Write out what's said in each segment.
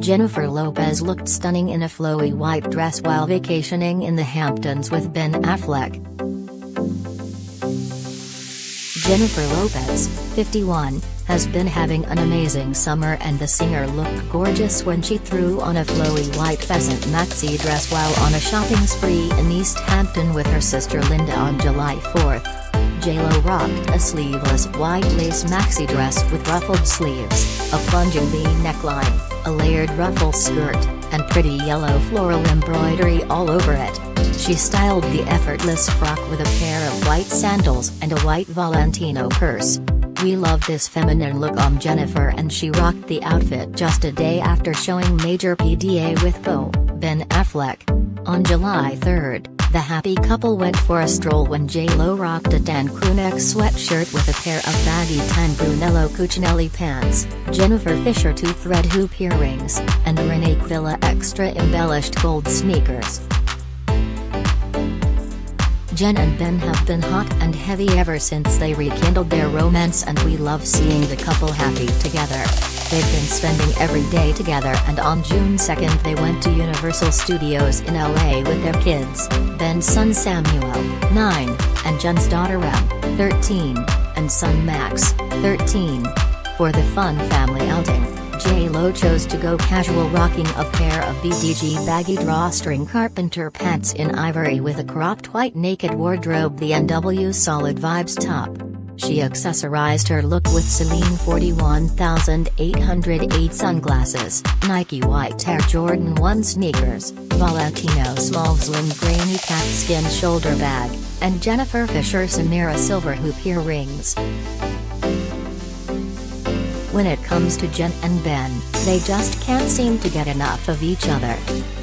Jennifer Lopez looked stunning in a flowy white dress while vacationing in the Hamptons with Ben Affleck. Jennifer Lopez, 51, has been having an amazing summer and the singer looked gorgeous when she threw on a flowy white peasant maxi dress while on a shopping spree in East Hampton with her sister Lynda on July 4. JLo rocked a sleeveless white lace maxi dress with ruffled sleeves, a plunging V neckline, a layered ruffle skirt, and pretty yellow floral embroidery all over it. She styled the effortless frock with a pair of white sandals and a white Valentino purse. We love this feminine look on Jennifer and she rocked the outfit just a day after showing major PDA with beau, Ben Affleck. On July 3, the happy couple went for a stroll when J-Lo rocked a tan crewneck sweatshirt with a pair of baggy tan Brunello Cucinelli pants, Jennifer Fisher two-thread hoop earrings, and Rene Caovilla extra embellished gold sneakers. Jen and Ben have been hot and heavy ever since they rekindled their romance and we love seeing the couple happy together. They've been spending every day together and on June 2nd they went to Universal Studios in LA with their kids, Ben's son Samuel, 9, and Jen's daughter Emme, 13, and son Max, 13. For the fun family outing, J-Lo chose to go casual rocking a pair of BDG baggy drawstring carpenter pants in ivory with a cropped white naked wardrobe the NW Solid Vibes top. She accessorized her look with Celine 41808 sunglasses, Nike White Air Jordan 1 sneakers, Valentino small slim grainy cat skin shoulder bag, and Jennifer Fisher Samira silver hoop earrings. When it comes to Jen and Ben, they just can't seem to get enough of each other.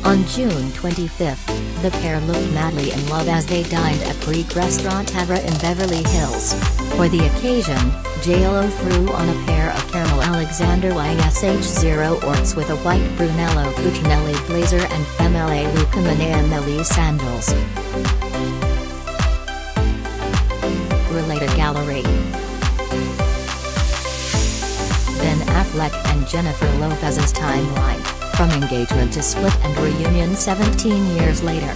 On June 25, the pair looked madly in love as they dined at Greek restaurant Avra in Beverly Hills. For the occasion, JLo threw on a pair of caramel Alexander YSH0 orts with a white Brunello Cucinelli blazer and Femelle Luca Mananelli sandals. Related Gallery Affleck and Jennifer Lopez's timeline, from engagement to split and reunion 17 years later.